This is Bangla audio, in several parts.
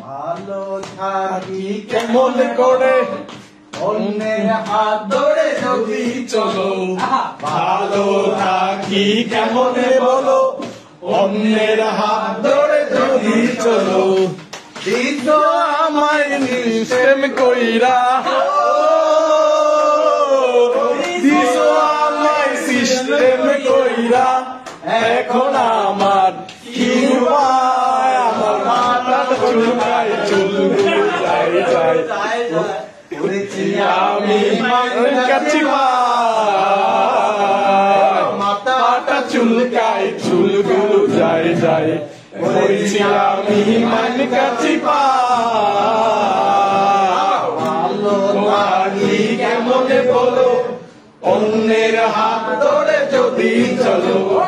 ভালো থাকি কেমন করে? অন্যের হাত ধরে যদি চলো। ভালো থাকি কেমনে বলো? অন্যের হাত ধরে যদি চলো। দিত আমায় নিষেম কইরা। এখন আমার কি উপায়? আমার মাথা চুলকায় যাই যাই করেছি আমি কাছে মাথাটা চুলকায়, চুলগুলো যায় যায়। বলেছি আমি মান কাছে ভালো পারি বলো? অন্যের হাত ধরে যদি চলো।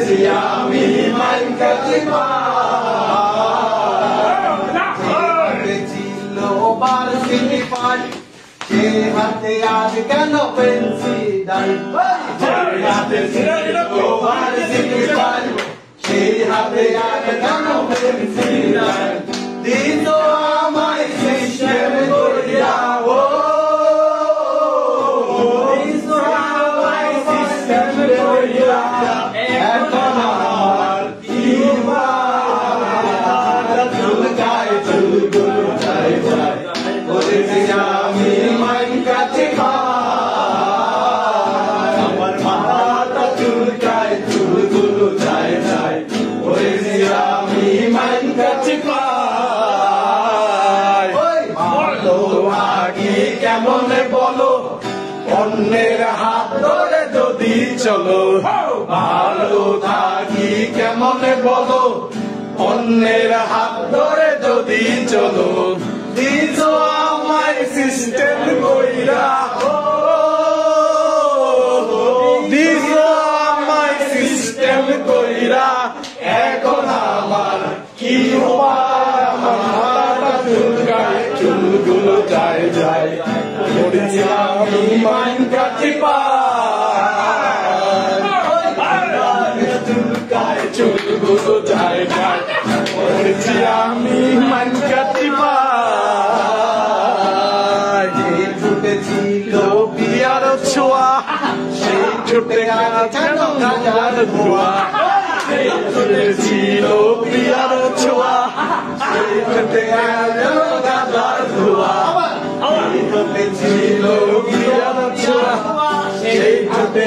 ওরে আমি মায়ের কাছে ছিল বার সিটি পাই সে হাতে আজ কেন পেন্সিল হাতে ছিল বার সিটি পাই সে হাতে আজ কেমন বলো অন্যের হাত ধরে যদি চলো ভালো থাকি কেমন বলো অন্যের হাত ধরে যদি চলো দিস আমায় সিস্টেম কইরা দিস আমায় সিস্টেম কইরা আমার কি আমার মাইন চুলকায় পড়েছি আমি মাইন কাছে যে ছুটেছিল বিয়ার ছোঁয়া, সেই ছুটে কেন গাজার ধোয়া ছিল বিয়ার ছোঁয়া, সেই ছুটে গেল গাজার ধোয়া ছিল বিয়ার ছোঁয়া, সেই ছুটে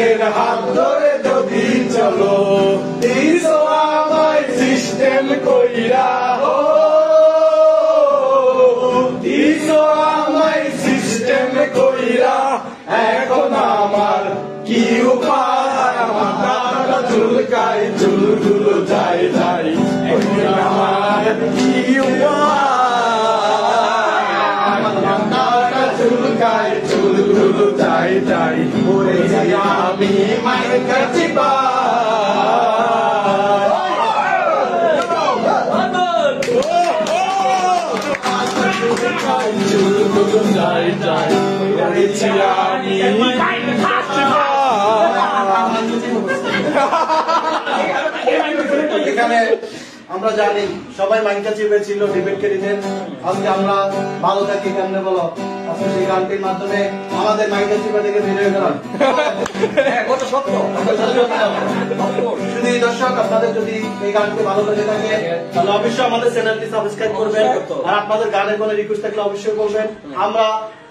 অন্যের হাত ধরে যদি চলো দিস আমায় সিস্টেম কইরা হো দিস আমায় সিস্টেম কইরা, এখন আমার কি উপায় আমার মাথাটা চুলকায়, চুলগুলো যায় যায়, এখন আমার কি উপায় আমার মাথাটা চুলকায় মায়ের চুলু চাই চাই করেছি আমি এখানে আমরা জানি সবাই মাইনকা চিপে ছিল, ডিবেট দিতেন। আজকে আমরা ভালো থাকি, কেমনে বলো? আজকে হয়ে আমরা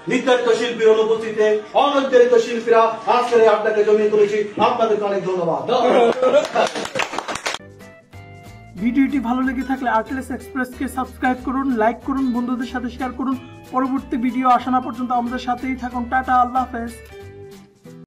নৃত্যাত্ম শিল্পীর অনুপস্থিতিতে অনৈত্যরিত শিল্পীরা আজকের এই আড্ডাকে জমিয়ে তুলেছি। আপনাদেরকে অনেক ধন্যবাদ। ভিডিওটি ভালো লেগে থাকলে আর্টলেস এক্সপ্রেসকে সাবস্ক্রাইব করুন লাইক করুন, বন্ধুদের সাথে শেয়ার করুন। পরবর্তী ভিডিও আসা না পর্যন্ত আমাদের সাথেই থাকুন। টাটা আল্লাহ হাফেজ।